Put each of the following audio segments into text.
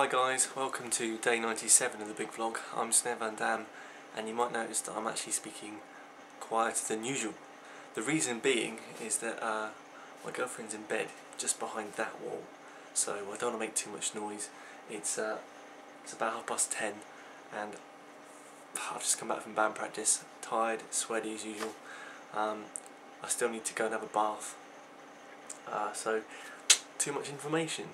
Hi guys, welcome to day 97 of the big vlog. I'm Snare Van Damm and you might notice that I'm actually speaking quieter than usual. The reason being is that uh, my girlfriend's in bed just behind that wall so I don't want to make too much noise. It's, uh, it's about half past 10 and I've just come back from band practice, tired, sweaty as usual. Um, I still need to go and have a bath. Uh, so, too much information.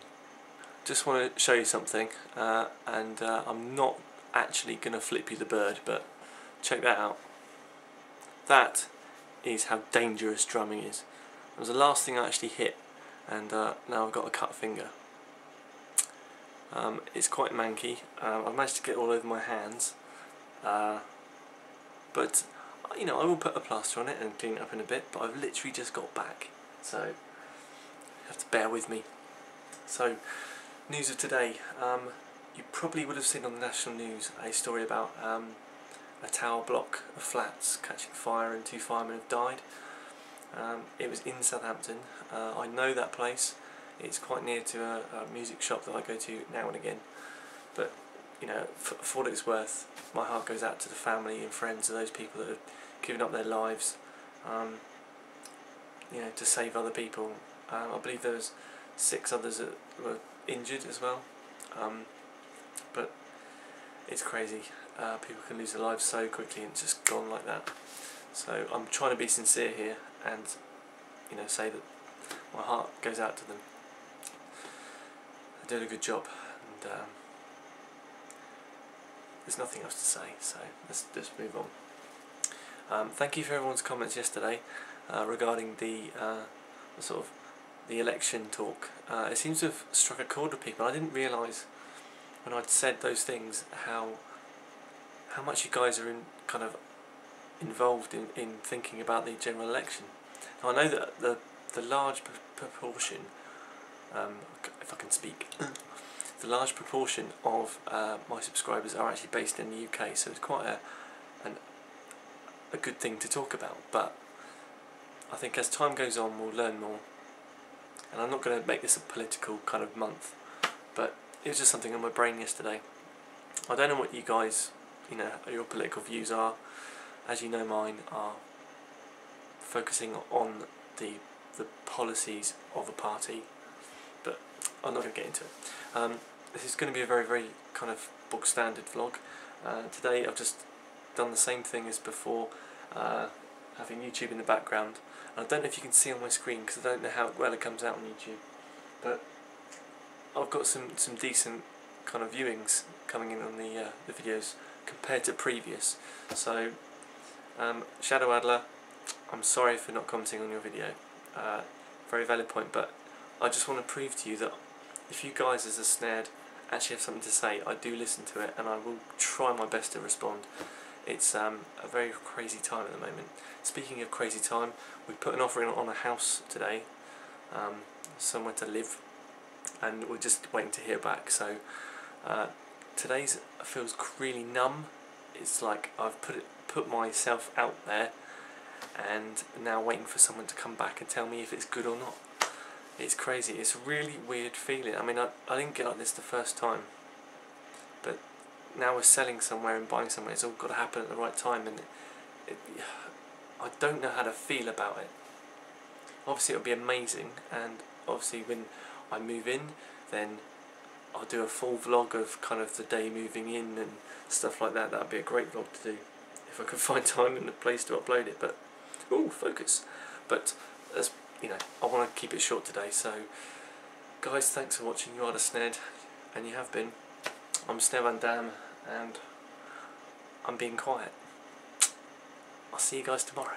Just want to show you something, uh, and uh, I'm not actually going to flip you the bird, but check that out. That is how dangerous drumming is. It was the last thing I actually hit, and uh, now I've got a cut finger. Um, it's quite manky. Um, I've managed to get it all over my hands. Uh, but you know, I will put a plaster on it and clean it up in a bit, but I've literally just got back, so you have to bear with me. So, news of today. Um, you probably would have seen on the national news a story about um, a tower block of flats catching fire and two firemen have died. Um, it was in Southampton. Uh, I know that place. It's quite near to a, a music shop that I go to now and again. But you know, for, for what it's worth, my heart goes out to the family and friends of those people that have given up their lives, um, you know, to save other people. Um, I believe there was six others that were injured as well. Um, but it's crazy. Uh, people can lose their lives so quickly and just gone like that. So I'm trying to be sincere here and, you know, say that my heart goes out to them. They did a good job and um, there's nothing else to say, so let's just move on. Um, thank you for everyone's comments yesterday uh, regarding the, uh, the, sort of the election talk. Uh, it seems to have struck a chord with people. I didn't realise when I'd said those things how how much you guys are in kind of involved in, in thinking about the general election. Now I know that the the large proportion, um, if I can speak, the large proportion of uh, my subscribers are actually based in the UK, so it's quite a an, a good thing to talk about. But I think as time goes on, we'll learn more. And I'm not going to make this a political kind of month, but it was just something on my brain yesterday. I don't know what you guys, you know, your political views are. As you know, mine are focusing on the the policies of a party but I'm not going to get into it. Um, this is going to be a very, very kind of book standard vlog. Uh, today I've just done the same thing as before, uh, having YouTube in the background. I don't know if you can see on my screen because I don't know how well it comes out on YouTube. But I've got some, some decent kind of viewings coming in on the, uh, the videos compared to previous. So, um, Shadow Adler, I'm sorry for not commenting on your video. Uh, very valid point, but I just want to prove to you that if you guys as a snared actually have something to say, I do listen to it and I will try my best to respond. It's um, a very crazy time at the moment. Speaking of crazy time, we put an offering on a house today, um, somewhere to live, and we're just waiting to hear back. So uh, today's feels really numb. It's like I've put it, put myself out there, and now waiting for someone to come back and tell me if it's good or not. It's crazy. It's a really weird feeling. I mean, I, I didn't get like this the first time. But now we're selling somewhere and buying somewhere. It's all got to happen at the right time. And it, it, I don't know how to feel about it. Obviously, it'll be amazing. And obviously, when I move in, then I'll do a full vlog of kind of the day moving in and stuff like that. That'd be a great vlog to do if I could find time and a place to upload it. But, oh, focus. But that's you know, I want to keep it short today. So, guys, thanks for watching. You are the Sned, and you have been. I'm Sned Van Damm, and I'm being quiet. I'll see you guys tomorrow.